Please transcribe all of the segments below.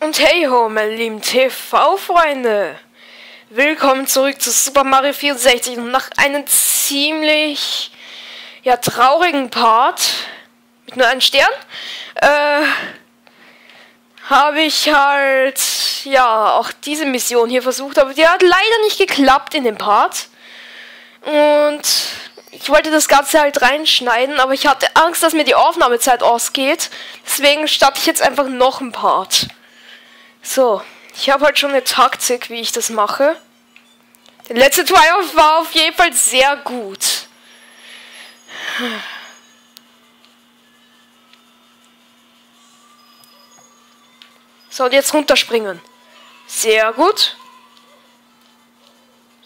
Und hey ho, meine lieben TV-Freunde! Willkommen zurück zu Super Mario 64 und nach einem ziemlich ja traurigen Part mit nur einem Stern äh, habe ich halt ja auch diese Mission hier versucht, aber die hat leider nicht geklappt in dem Part und ich wollte das Ganze halt reinschneiden, aber ich hatte Angst, dass mir die Aufnahmezeit ausgeht. Deswegen starte ich jetzt einfach noch ein Part. So, ich habe halt schon eine Taktik, wie ich das mache. Der letzte Triumph war auf jeden Fall sehr gut. So, und jetzt runterspringen. Sehr gut.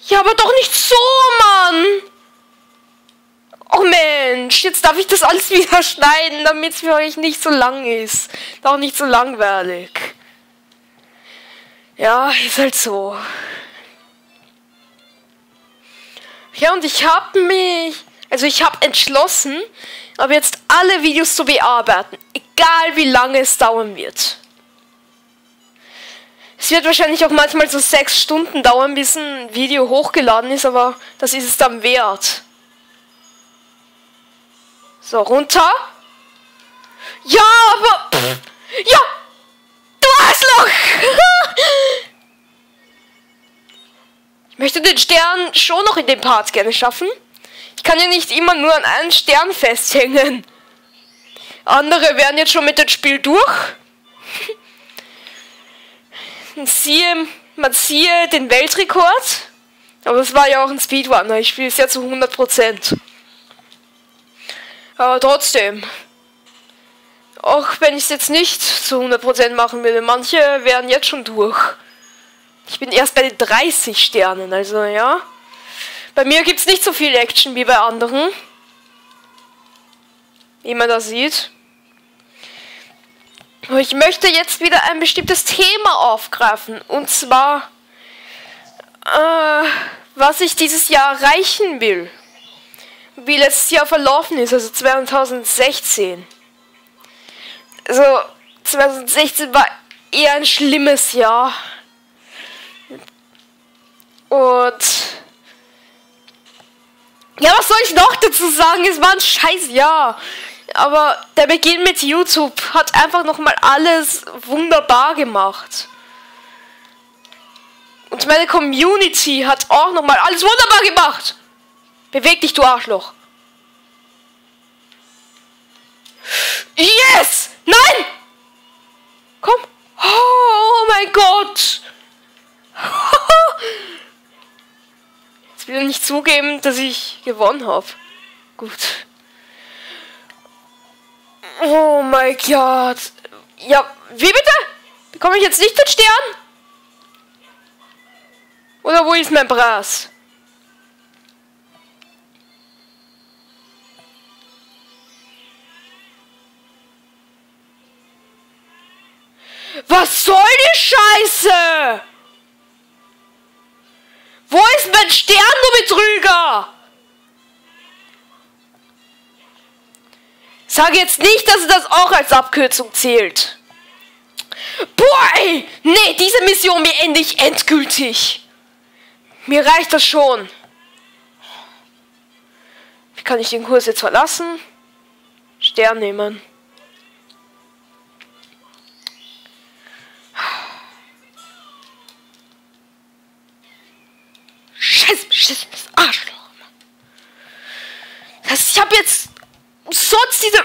Ja, aber doch nicht so, Mann! Oh Mensch, jetzt darf ich das alles wieder schneiden, damit es für euch nicht so lang ist. Auch nicht so langweilig. Ja, ist halt so. Ja, und ich habe mich, also ich habe entschlossen, aber jetzt alle Videos zu bearbeiten, egal wie lange es dauern wird. Es wird wahrscheinlich auch manchmal so sechs Stunden dauern, bis ein Video hochgeladen ist, aber das ist es dann wert. So, runter. Ja, aber... Pff, ja! Du Arschloch! möchte den Stern schon noch in dem Part gerne schaffen. Ich kann ja nicht immer nur an einen Stern festhängen. Andere wären jetzt schon mit dem Spiel durch. siehe, man siehe den Weltrekord. Aber das war ja auch ein Speedrunner. Ich spiele es ja zu 100%. Aber trotzdem. Auch wenn ich es jetzt nicht zu 100% machen würde. Manche wären jetzt schon durch. Ich bin erst bei den 30 Sternen, also ja. Bei mir gibt es nicht so viel Action wie bei anderen. Wie man da sieht. Ich möchte jetzt wieder ein bestimmtes Thema aufgreifen. Und zwar, äh, was ich dieses Jahr erreichen will wie letztes Jahr verlaufen ist, also 2016. Also 2016 war eher ein schlimmes Jahr. Und ja, was soll ich noch dazu sagen? Es war ein scheiß Jahr. Aber der Beginn mit YouTube hat einfach nochmal alles wunderbar gemacht. Und meine Community hat auch nochmal alles wunderbar gemacht. Beweg dich, du Arschloch. Yes! Nein! Komm. Oh mein Gott. Jetzt will er nicht zugeben, dass ich gewonnen habe. Gut. Oh mein Gott. Ja, wie bitte? Bekomme ich jetzt nicht den Stern? Oder wo ist mein Preis? Was soll die Scheiße? Wo ist mein Stern, du Betrüger? Sag jetzt nicht, dass das auch als Abkürzung zählt. Boah, ey! Nee, diese Mission beende ich endgültig. Mir reicht das schon. Wie kann ich den Kurs jetzt verlassen? Stern nehmen. Sonst diese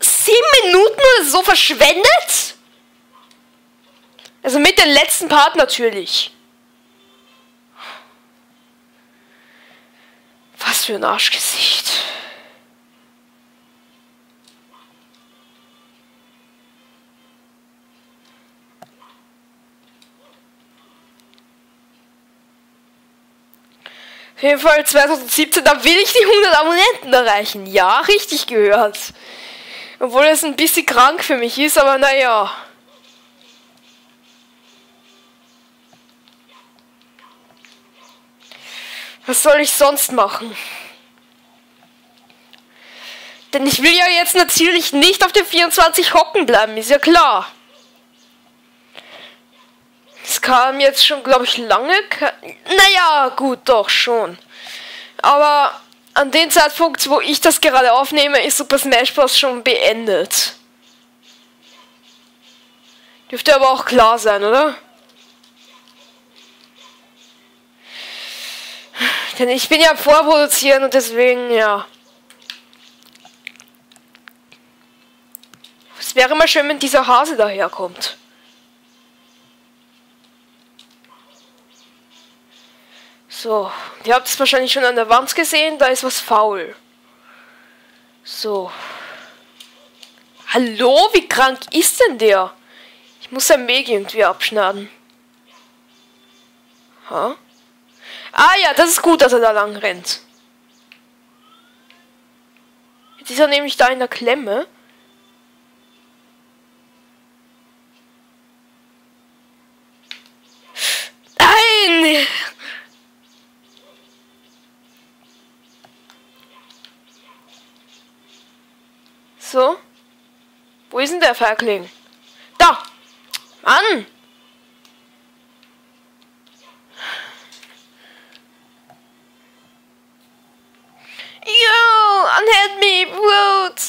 sieben Minuten oder so verschwendet? Also mit dem letzten Part natürlich. Was für ein Arschgesicht. Auf jeden Fall 2017, da will ich die 100 Abonnenten erreichen. Ja, richtig gehört. Obwohl es ein bisschen krank für mich ist, aber naja. Was soll ich sonst machen? Denn ich will ja jetzt natürlich nicht auf den 24 hocken bleiben, ist ja klar. Kam jetzt schon, glaube ich, lange. Naja, gut, doch schon. Aber an dem Zeitpunkt, wo ich das gerade aufnehme, ist Super Smash Bros. schon beendet. Dürfte aber auch klar sein, oder? Denn ich bin ja vorproduzieren und deswegen, ja. Es wäre mal schön, wenn dieser Hase daherkommt. So, ihr habt es wahrscheinlich schon an der Wand gesehen, da ist was faul. So. Hallo, wie krank ist denn der? Ich muss sein Weg irgendwie abschneiden. Ha? Ah ja, das ist gut, dass er da lang rennt. Jetzt ist er nämlich da in der Klemme. So. Wo ist denn der? Da! Mann! You unhand me!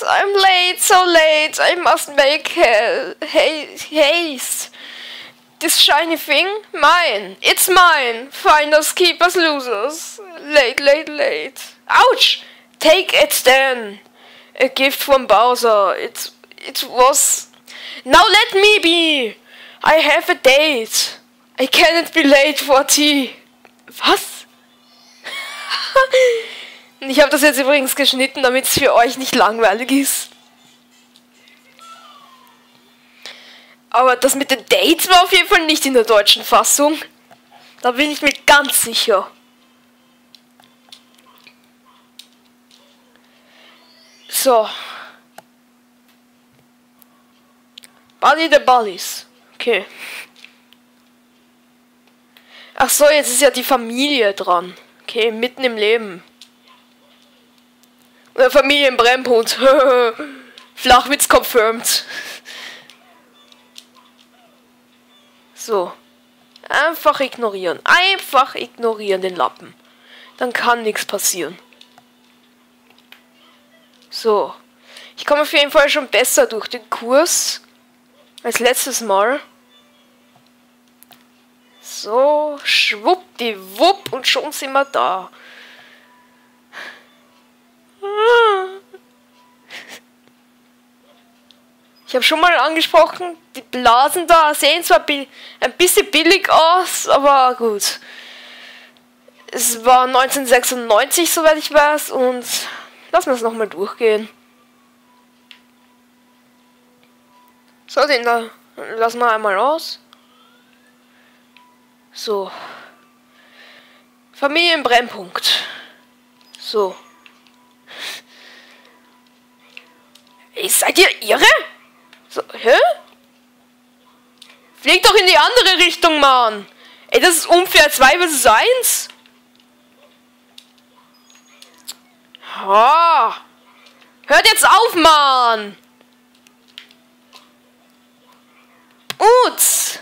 I'm late, so late. I must make ha haste. This shiny thing, mine. It's mine. Finders, keepers, losers. Late, late, late. Ouch! Take it then. A gift from Bowser. It, it was... Now let me be! I have a date. I cannot be late for tea. Was? ich habe das jetzt übrigens geschnitten, damit es für euch nicht langweilig ist. Aber das mit den Dates war auf jeden Fall nicht in der deutschen Fassung. Da bin ich mir ganz sicher. So. Buddy the Buddies. Okay. Ach so, jetzt ist ja die Familie dran. Okay, mitten im Leben. Oder Familie im Brennpunkt. Flachwitz confirmed. So. Einfach ignorieren. Einfach ignorieren den Lappen. Dann kann nichts passieren. So. Ich komme auf jeden Fall schon besser durch den Kurs als letztes Mal. So, schwuppdiwupp und schon sind wir da. Ich habe schon mal angesprochen, die Blasen da sehen zwar ein bisschen billig aus, aber gut. Es war 1996, soweit ich weiß, und lassen wir es nochmal durchgehen. So, den da lassen wir einmal aus. So. Familienbrennpunkt. So. Seid ihr irre? So, hä? Flieg doch in die andere Richtung, Mann. Ey, das ist unfair. 2 vs 1. Oh. Hört jetzt auf, Mann. Uts.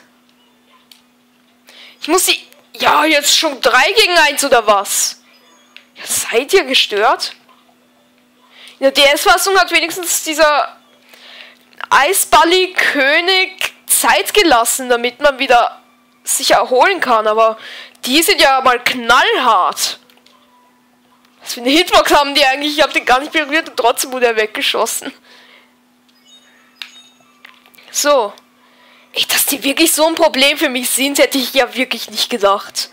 Ich muss sie... Ja, jetzt schon 3 gegen 1 oder was? Ja, seid ihr gestört? In der DS-Fassung hat wenigstens dieser Eisballi-König Zeit gelassen, damit man wieder sich erholen kann. Aber die sind ja mal knallhart. Was für eine Hitbox haben die eigentlich? Ich habe den gar nicht berührt und trotzdem wurde er weggeschossen. So. Ey, dass die wirklich so ein Problem für mich sind, hätte ich ja wirklich nicht gedacht.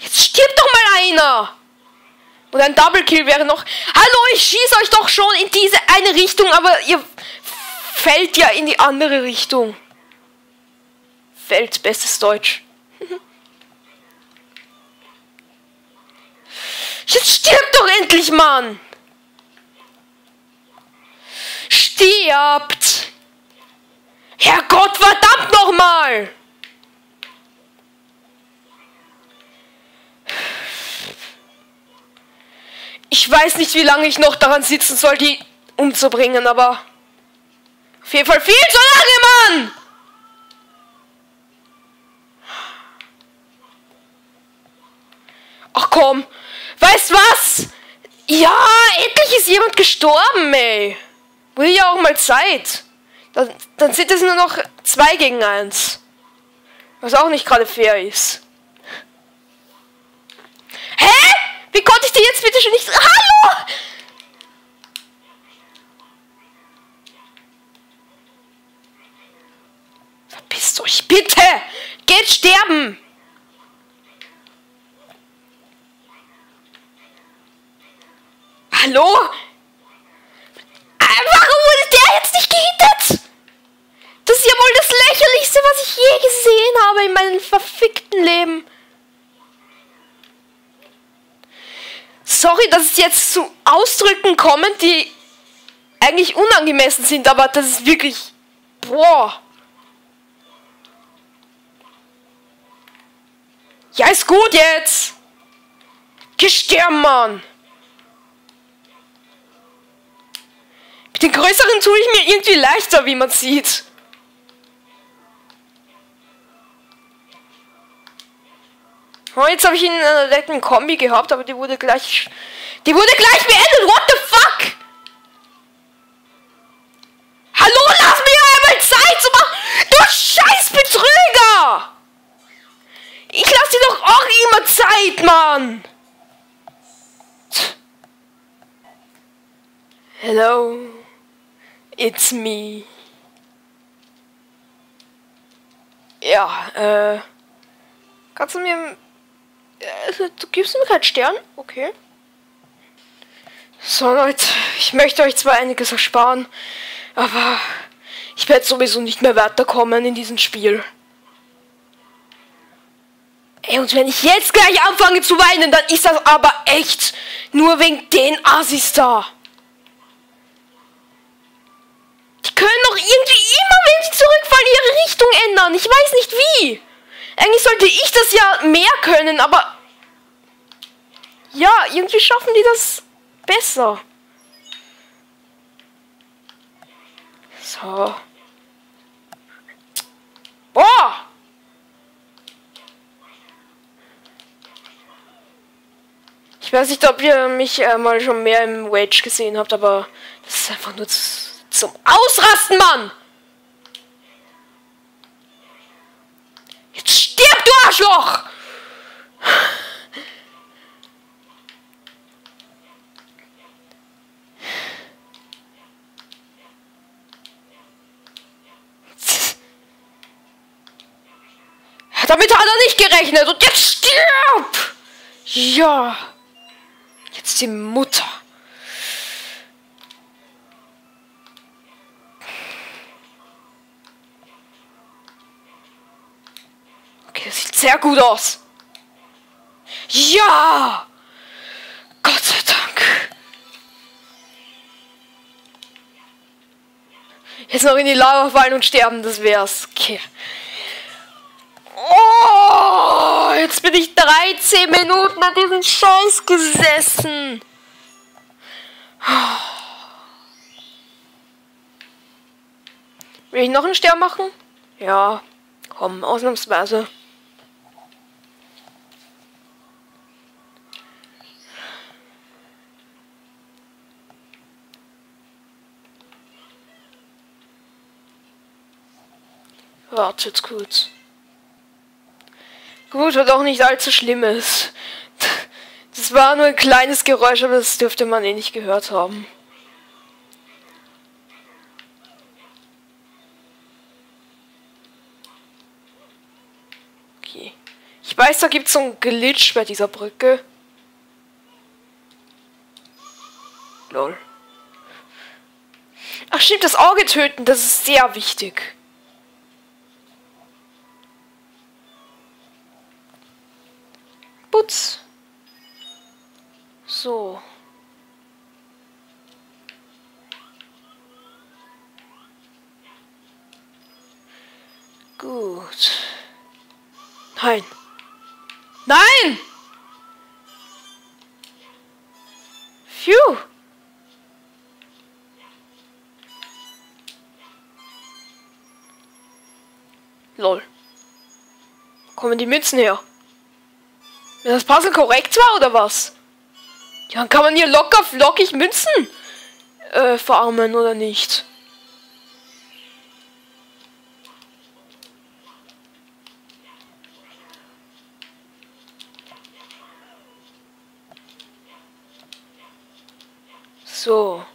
Jetzt stirbt doch mal einer! Und ein Double Kill wäre noch. Hallo, ich schieße euch doch schon in diese eine Richtung, aber ihr fällt ja in die andere Richtung. Fällt, bestes Deutsch. Jetzt stirbt doch endlich, Mann! Stirbt! Herrgott, verdammt nochmal! Ich weiß nicht, wie lange ich noch daran sitzen soll, die umzubringen, aber Auf jeden Fall viel zu lange, Mann! Ach komm, weißt was? Ja, endlich ist jemand gestorben, ey. Wurde ja auch mal Zeit. Dann, dann sind es nur noch zwei gegen eins. Was auch nicht gerade fair ist. Hä? Wie konnte ich dir jetzt bitte schon nicht... Hallo! Verpisst euch bitte! Geht sterben! Hallo? Äh, warum wurde der jetzt nicht gehittet? Das ist ja wohl das lächerlichste, was ich je gesehen habe in meinem verfickten Leben. Sorry, dass es jetzt zu Ausdrücken kommen, die eigentlich unangemessen sind, aber das ist wirklich... Boah. Ja, ist gut jetzt. Gestirn, Mann. Den größeren tue ich mir irgendwie leichter, wie man sieht. Oh, jetzt habe ich ihn in einer netten Kombi gehabt, aber die wurde gleich. Die wurde gleich beendet. What the fuck? Hallo, lass mir einmal Zeit zu machen. Du scheiß Betrüger! Ich lass dir doch auch immer Zeit, Mann. Hello, it's me. Ja, äh. Kannst du mir äh, du gibst mir keinen Stern? Okay. So, Leute, ich möchte euch zwar einiges ersparen, aber ich werde sowieso nicht mehr weiterkommen in diesem Spiel. Ey, und wenn ich jetzt gleich anfange zu weinen, dann ist das aber echt nur wegen den Assis da. Können doch irgendwie immer, wenn sie zurückfallen, ihre Richtung ändern. Ich weiß nicht wie. Eigentlich sollte ich das ja mehr können, aber ja, irgendwie schaffen die das besser. So. Boah! Ich weiß nicht, ob ihr mich äh, mal schon mehr im Wage gesehen habt, aber das ist einfach nur zum Ausrasten, Mann! Arschloch! Damit hat er nicht gerechnet und jetzt stirb! Ja. Jetzt die Mutter. Sehr gut aus. Ja! Gott sei Dank. Jetzt noch in die Lava fallen und sterben, das wär's. Okay. Oh, jetzt bin ich 13 Minuten an diesem Scheiß gesessen. Will ich noch einen Stern machen? Ja, komm, ausnahmsweise. Wartet kurz. Gut, was auch nicht allzu schlimm ist. Das war nur ein kleines Geräusch, aber das dürfte man eh nicht gehört haben. Okay. Ich weiß, da gibt es so einen Glitch bei dieser Brücke. Lol. Ach stimmt, das Auge töten, das ist sehr wichtig. Putz. So. Gut. Nein. Nein! Phew. Lol. Kommen die Münzen her? Wenn das Puzzle korrekt war oder was? Ja, kann man hier locker flockig Münzen äh, farmen oder nicht? So.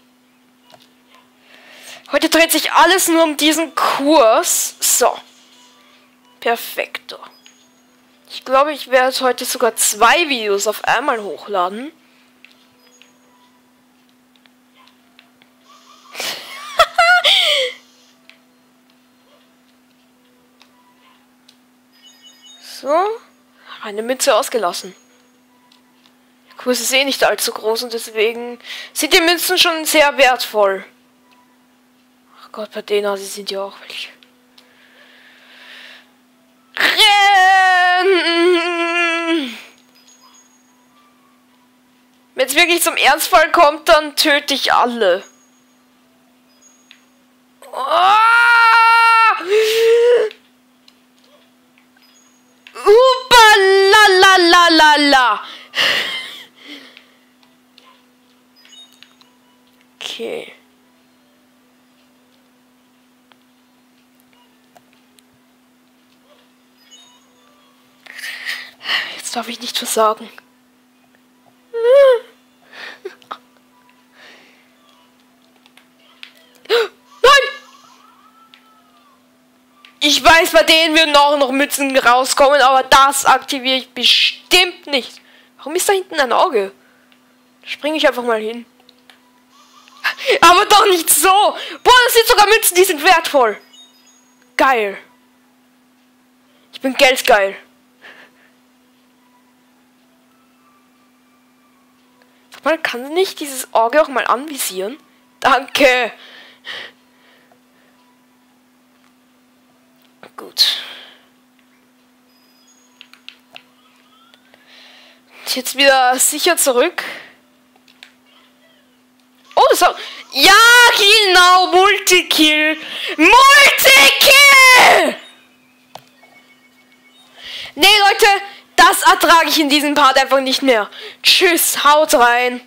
Heute dreht sich alles nur um diesen Kurs. So. Perfekto. Ich glaube, ich werde heute sogar zwei Videos auf einmal hochladen. so. Eine Mütze ausgelassen. Kurs ist eh nicht allzu groß und deswegen sind die Münzen schon sehr wertvoll. Ach Gott, bei denen, sie sind ja auch welche. Wenn es wirklich zum Ernstfall kommt, dann töte ich alle. Oh! Upa la la la la la. Okay. Jetzt darf ich nicht versagen. Ich weiß, bei denen würden auch noch Mützen rauskommen, aber das aktiviere ich bestimmt nicht. Warum ist da hinten ein Auge? Springe ich einfach mal hin. Aber doch nicht so. Boah, das sind sogar Münzen, die sind wertvoll. Geil. Ich bin geldgeil. Mal, kann nicht dieses Auge auch mal anvisieren? Danke. Gut. Jetzt wieder sicher zurück. Oh, das war... Ja, genau, Multikill. Multikill! Nee, Leute, das ertrage ich in diesem Part einfach nicht mehr. Tschüss, haut rein.